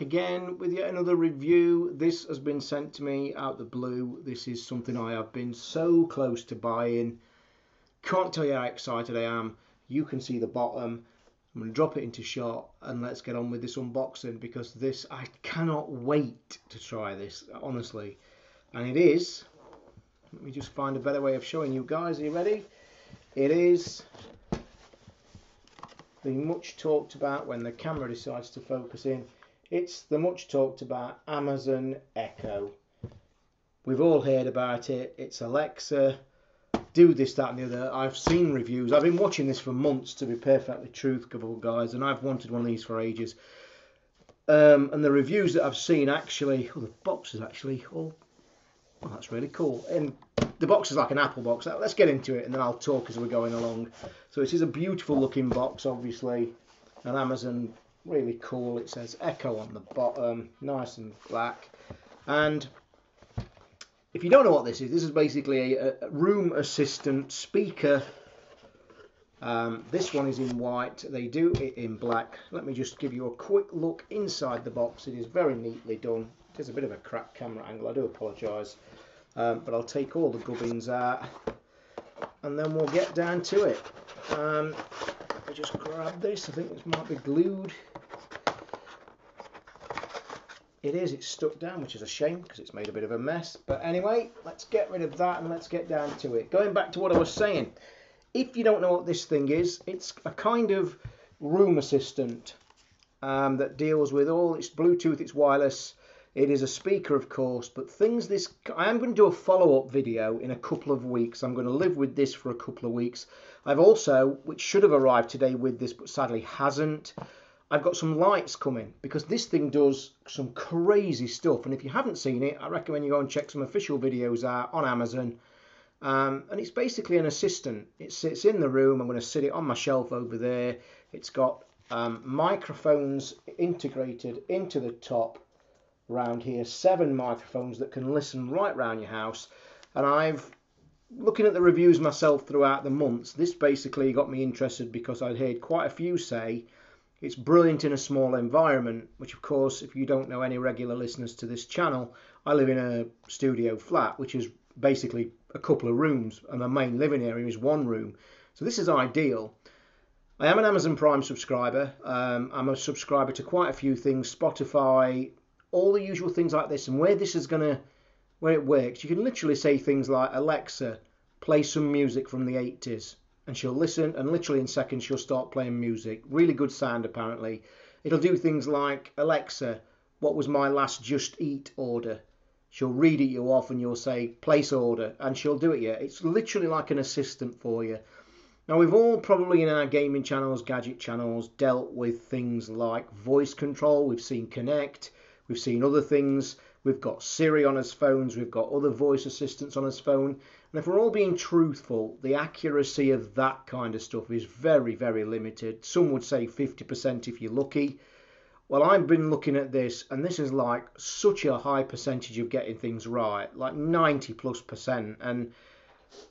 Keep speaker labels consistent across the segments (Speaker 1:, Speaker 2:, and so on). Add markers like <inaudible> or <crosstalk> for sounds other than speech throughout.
Speaker 1: Again with yet another review. This has been sent to me out the blue. This is something I have been so close to buying. Can't tell you how excited I am. You can see the bottom. I'm going to drop it into shot and let's get on with this unboxing because this, I cannot wait to try this, honestly. And it is, let me just find a better way of showing you guys. Are you ready? It is the much talked about when the camera decides to focus in. It's the much talked about Amazon Echo. We've all heard about it. It's Alexa, do this, that, and the other. I've seen reviews. I've been watching this for months, to be perfectly truthful, guys, and I've wanted one of these for ages. Um, and the reviews that I've seen actually, oh, the box is actually all. Oh, that's really cool. And the box is like an Apple box. Let's get into it and then I'll talk as we're going along. So this is a beautiful looking box, obviously. An Amazon, really cool. It says Echo on the bottom, nice and black. And if you don't know what this is, this is basically a, a room assistant speaker. Um, this one is in white. They do it in black. Let me just give you a quick look inside the box. It is very neatly done. It is a bit of a crap camera angle. I do apologise. Um, but I'll take all the gubbins out and then we'll get down to it. Um, I just grab this, I think this might be glued. It is, it's stuck down, which is a shame because it's made a bit of a mess. But anyway, let's get rid of that and let's get down to it. Going back to what I was saying, if you don't know what this thing is, it's a kind of room assistant um, that deals with all, it's Bluetooth, it's wireless, it is a speaker, of course, but things this I am going to do a follow-up video in a couple of weeks. I'm going to live with this for a couple of weeks. I've also, which should have arrived today with this, but sadly hasn't. I've got some lights coming because this thing does some crazy stuff. And if you haven't seen it, I recommend you go and check some official videos out on Amazon. Um, and it's basically an assistant. It sits in the room. I'm going to sit it on my shelf over there. It's got um, microphones integrated into the top around here, seven microphones that can listen right round your house. And I've looking at the reviews myself throughout the months, this basically got me interested because I'd heard quite a few say it's brilliant in a small environment, which of course, if you don't know any regular listeners to this channel, I live in a studio flat, which is basically a couple of rooms, and my main living area is one room. So this is ideal. I am an Amazon Prime subscriber. Um, I'm a subscriber to quite a few things Spotify, all the usual things like this. And where this is going to, where it works, you can literally say things like, Alexa, play some music from the 80s. And she'll listen, and literally in seconds, she'll start playing music. Really good sound, apparently. It'll do things like, Alexa, what was my last Just Eat order? She'll read it you off and you'll say, place order, and she'll do it you. It's literally like an assistant for you. Now, we've all probably in our gaming channels, gadget channels, dealt with things like voice control. We've seen Kinect, We've seen other things. We've got Siri on his phones. We've got other voice assistants on his phone. And if we're all being truthful, the accuracy of that kind of stuff is very, very limited. Some would say 50% if you're lucky. Well, I've been looking at this, and this is like such a high percentage of getting things right, like 90 plus percent. And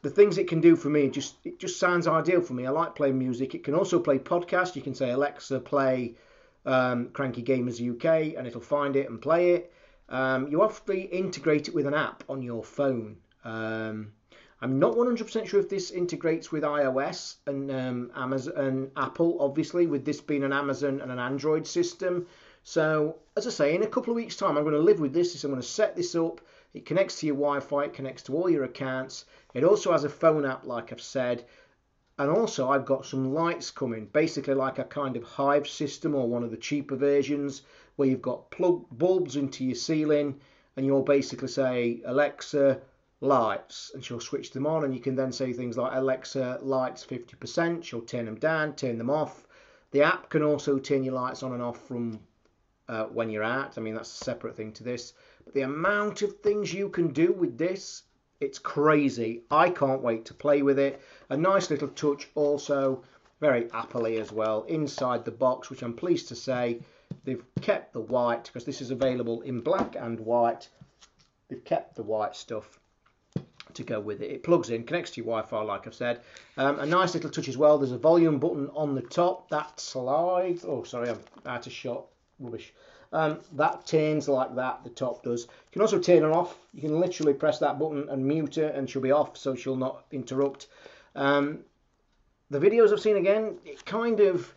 Speaker 1: the things it can do for me, just it just sounds ideal for me. I like playing music. It can also play podcasts. You can say Alexa, play um, Cranky Gamers UK, and it'll find it and play it. Um, you obviously integrate it with an app on your phone. Um, I'm not 100% sure if this integrates with iOS and um, Amazon and Apple, obviously, with this being an Amazon and an Android system. So, as I say, in a couple of weeks' time, I'm going to live with this. I'm going to set this up. It connects to your Wi Fi, it connects to all your accounts. It also has a phone app, like I've said. And also I've got some lights coming, basically like a kind of hive system or one of the cheaper versions where you've got plug bulbs into your ceiling and you'll basically say Alexa lights and she'll switch them on and you can then say things like Alexa lights 50%, she'll turn them down, turn them off. The app can also turn your lights on and off from uh, when you're out. I mean, that's a separate thing to this. But the amount of things you can do with this it's crazy. I can't wait to play with it. A nice little touch also, very Appley as well, inside the box, which I'm pleased to say they've kept the white because this is available in black and white. They've kept the white stuff to go with it. It plugs in, connects to your Wi-Fi, like I've said. Um, a nice little touch as well. There's a volume button on the top that slides. Oh, sorry, I'm out of shot. rubbish. Um, that turns like that, the top does. You can also turn her off. You can literally press that button and mute her and she'll be off so she'll not interrupt. Um, the videos I've seen again, it kind of,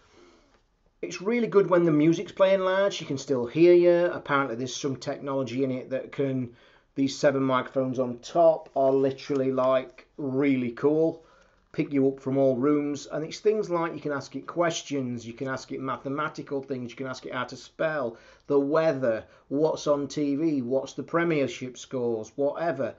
Speaker 1: it's really good when the music's playing loud. She can still hear you. Apparently there's some technology in it that can, these seven microphones on top are literally like really cool pick you up from all rooms. And it's things like you can ask it questions, you can ask it mathematical things, you can ask it how to spell, the weather, what's on TV, what's the Premiership scores, whatever.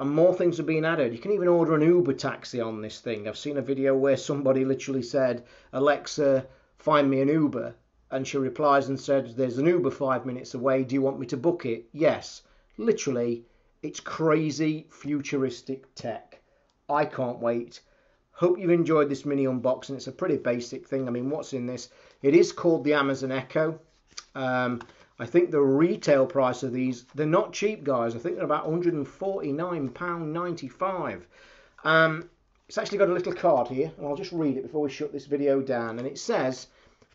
Speaker 1: And more things are being added. You can even order an Uber taxi on this thing. I've seen a video where somebody literally said, Alexa, find me an Uber. And she replies and says, There's an Uber five minutes away. Do you want me to book it? Yes. Literally, it's crazy futuristic tech. I can't wait. Hope you've enjoyed this mini unboxing. It's a pretty basic thing. I mean, what's in this? It is called the Amazon Echo. Um, I think the retail price of these, they're not cheap, guys. I think they're about £149.95. Um, it's actually got a little card here, and I'll just read it before we shut this video down. And it says,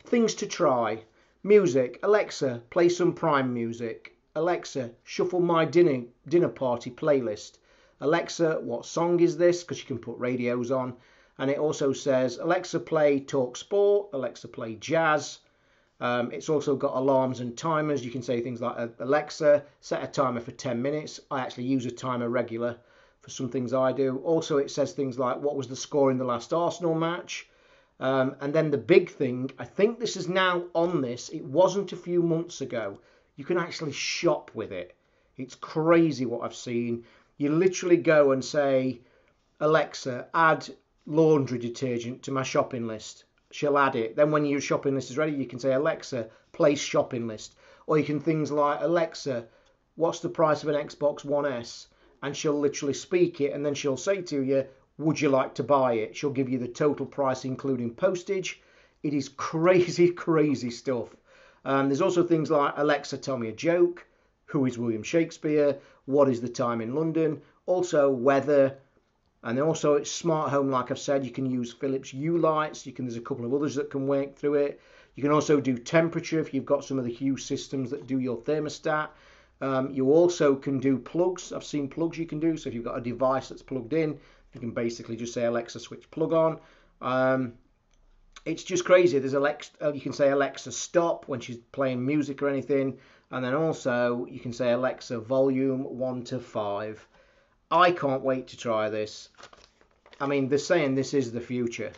Speaker 1: things to try. Music. Alexa, play some Prime music. Alexa, shuffle my dinner, dinner party playlist. Alexa, what song is this? Because you can put radios on and it also says Alexa play talk sport, Alexa play jazz. Um, it's also got alarms and timers. You can say things like Alexa set a timer for 10 minutes. I actually use a timer regular for some things I do. Also, it says things like what was the score in the last Arsenal match. Um, and then the big thing, I think this is now on this. It wasn't a few months ago. You can actually shop with it. It's crazy what I've seen. You literally go and say, Alexa, add laundry detergent to my shopping list. She'll add it. Then when your shopping list is ready, you can say, Alexa, place shopping list. Or you can things like, Alexa, what's the price of an Xbox One S? And she'll literally speak it and then she'll say to you, would you like to buy it? She'll give you the total price, including postage. It is crazy, <laughs> crazy stuff. Um, there's also things like Alexa, tell me a joke. Who is William Shakespeare? What is the time in London? Also, weather, and also it's smart home, like I've said, you can use Philips Hue lights. You can there's a couple of others that can work through it. You can also do temperature if you've got some of the Hue systems that do your thermostat. Um, you also can do plugs. I've seen plugs you can do. So if you've got a device that's plugged in, you can basically just say Alexa switch plug on. Um, it's just crazy. There's Alexa. Uh, you can say Alexa stop when she's playing music or anything, and then also you can say Alexa volume one to five. I can't wait to try this. I mean, they're saying this is the future.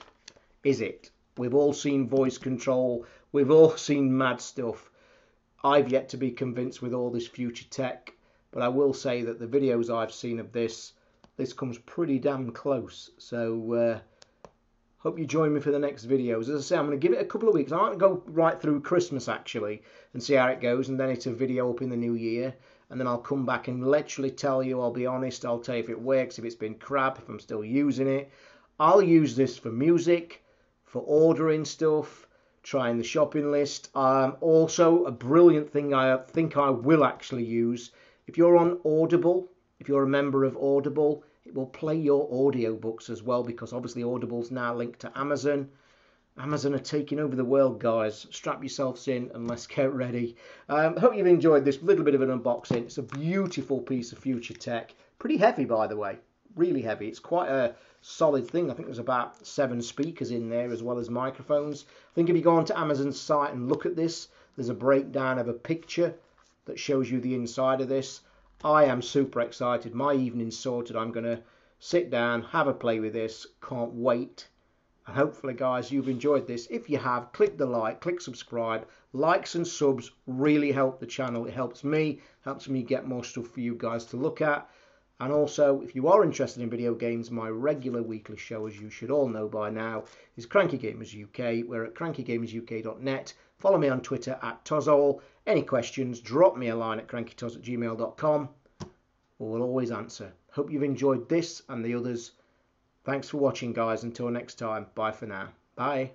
Speaker 1: Is it? We've all seen voice control. We've all <laughs> seen mad stuff. I've yet to be convinced with all this future tech, but I will say that the videos I've seen of this, this comes pretty damn close. So, uh, hope you join me for the next videos. As I say, I'm going to give it a couple of weeks. I might go right through Christmas actually and see how it goes, and then it's a video up in the new year and then I'll come back and literally tell you, I'll be honest, I'll tell you if it works, if it's been crap, if I'm still using it. I'll use this for music, for ordering stuff, trying the shopping list. Um, also, a brilliant thing I think I will actually use, if you're on Audible, if you're a member of Audible, it will play your audiobooks as well because obviously Audible's now linked to Amazon. Amazon are taking over the world, guys. Strap yourselves in and let's get ready. Um, hope you've enjoyed this little bit of an unboxing. It's a beautiful piece of future tech. Pretty heavy, by the way. Really heavy. It's quite a solid thing. I think there's about seven speakers in there as well as microphones. I think if you go onto Amazon's site and look at this, there's a breakdown of a picture that shows you the inside of this. I am super excited. My evening's sorted. I'm going to sit down, have a play with this. Can't wait and hopefully, guys, you've enjoyed this. If you have, click the like, click subscribe. Likes and subs really help the channel. It helps me, helps me get more stuff for you guys to look at. And also, if you are interested in video games, my regular weekly show, as you should all know by now, is Cranky Gamers UK. We're at crankygamersuk.net. Follow me on Twitter at Tozol. Any questions, drop me a line at crankytoz at gmail.com. We'll always answer. Hope you've enjoyed this and the others. Thanks for watching, guys. Until next time, bye for now. Bye.